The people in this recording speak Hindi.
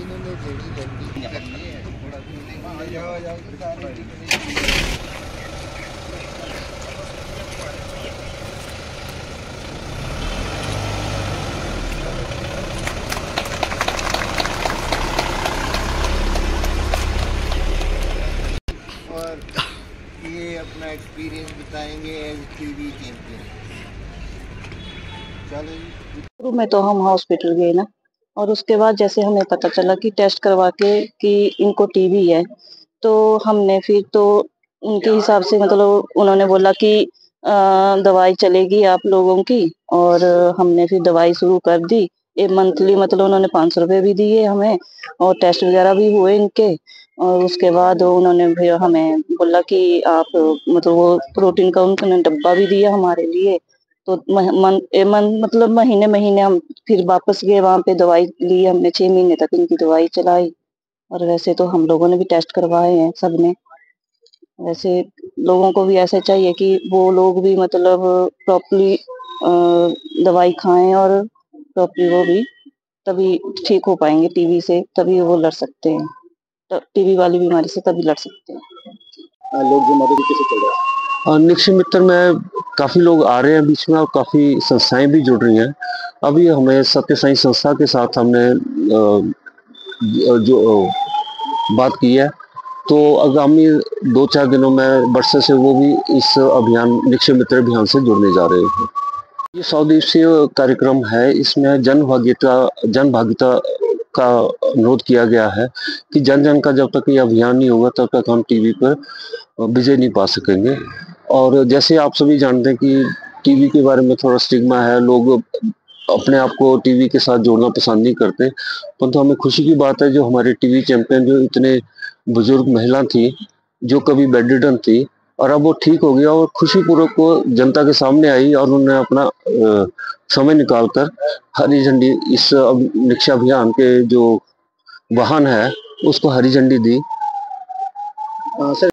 इन्होंने जेडी लंबी करनी है। थोड़ा आ जाओ आ जाओ सारे और ये अपना एक्सपीरियंस बताएँगे एज टीवी चैंपियन शुरू में तो हम हॉस्पिटल गए ना और उसके बाद जैसे हमें पता चला कि टेस्ट करवा के कि इनको टीबी है तो हमने फिर तो उनके हिसाब से मतलब उन्होंने बोला कि दवाई चलेगी आप लोगों की और हमने फिर दवाई शुरू कर दी। एक मंथली मतलब उन्होंने पाँच सौ रुपये भी दिए हमें और टेस्ट वगैरह भी हुए इनके और उसके बाद उन्होंने फिर हमें बोला कि आप मतलब वो प्रोटीन का उन्होंने डब्बा भी दिया हमारे लिए। तो मन, मन मतलब महीने महीने हम फिर वापस गए वहाँ पे दवाई ली हमने छह महीने तक इनकी दवाई चलाई। और वैसे तो हम लोगों ने भी टेस्ट करवाए हैं सबने। वैसे लोगों को भी ऐसा चाहिए कि वो लोग भी मतलब प्रॉपरली दवाई खाएँ और प्रॉपरली वो भी तभी ठीक हो पाएँगे टीवी से तभी वो लड़ सकते हैं। टीबी वाली बीमारी से तभी लड़ सकते हैं। लोग जो मदद कैसे चल रहा है? निक्षय मित्र में काफ़ी लोग आ रहे हैं बीच में और काफ़ी संस्थाएँ भी जुड़ रही हैं। अभी हमें सत्य साई संस्था के साथ हमने जो बात की है। तो आगामी दो चार दिनों में वर्षा से वो भी इस अभियान निक्षय मित्र अभियान से जुड़ने जा रहे हैं। ये सौ दिवसीय कार्यक्रम है। इसमें जन भागीता जन भागीता का अनुरोध किया गया है कि जन जन का जब तक ये अभियान नहीं होगा, तब तक हम टीवी पर विजय नहीं पा सकेंगे। और जैसे आप सभी जानते हैं कि टीवी के बारे में थोड़ा स्टिग्मा है, लोग अपने आप को टीवी के साथ जोड़ना पसंद नहीं करते परंतु तो हमें खुशी की बात है, जो हमारे टीवी चैंपियन जो इतने बुज़ुर्ग महिला थी, जो कभी बेडरिडन थी और अब वो ठीक हो गया और खुशीपूर्वक वो जनता के सामने आई और उन्होंने अपना समय निकालकर हरी झंडी इस अब निक्षा अभियान के जो वाहन है, उसको हरी झंडी दी। सर